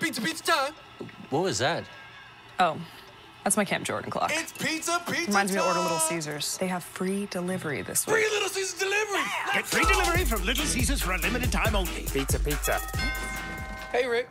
Pizza, pizza time. What was that? Oh, that's my Cam Jordan clock. It's pizza, pizza Reminds me to order. Little Caesars. They have free delivery this week. Free Little Caesars delivery. Get free delivery from Little Caesars for a limited time only. Pizza, pizza. Hey, Rick.